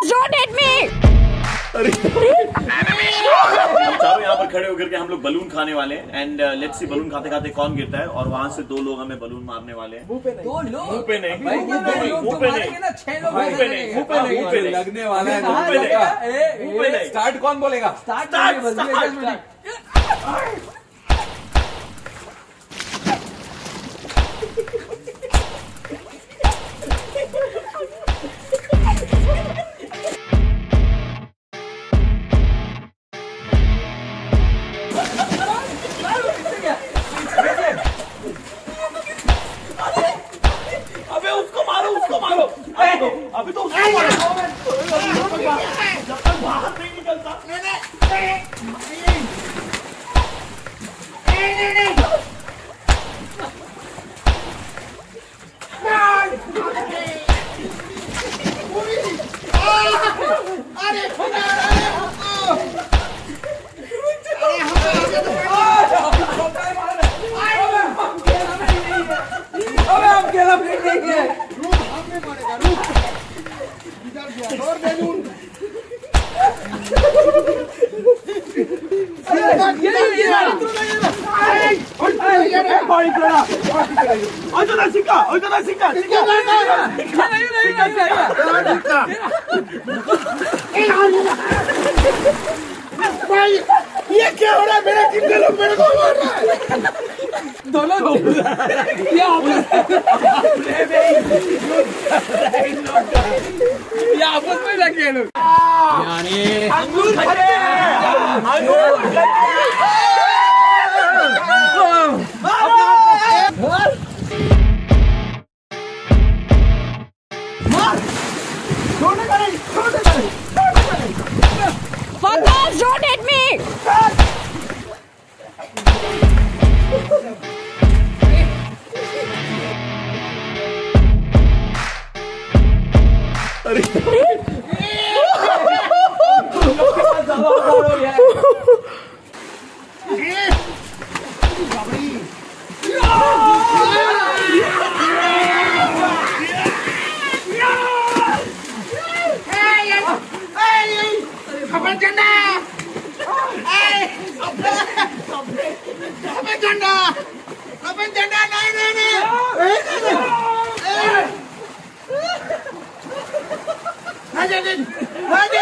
Don't hit me! चारों यहाँ पर खड़े होकर के हम लोग बलून खाने वाले हैं एंड लेट्स सी बलून खाते खाते कौन गिरता है और वहाँ से दो लोग हमें बलून मारने वाले हैं। दो लोग? मुँह पे नहीं भाई, मुँह पे नहीं मुँह तो पे नहीं। मुँह पे नहीं मुँह पे नहीं मुँह पे नहीं। लगने वाला है कहाँ दोनों लगेगा? मुँह पे नहीं। स्टार्ट कौन बोलेगा? स्टार्ट 们都。哎呀，और बैलून ये ये ये सिक्का सिक्का सिक्का भाई ये क्या हो रहा है मेरा कितने लोग मेरे को मार रहा है दोनों ये आपस में लगे लोग Open janda! Open janda! Naik, naik, naik! नहीं नहीं अरे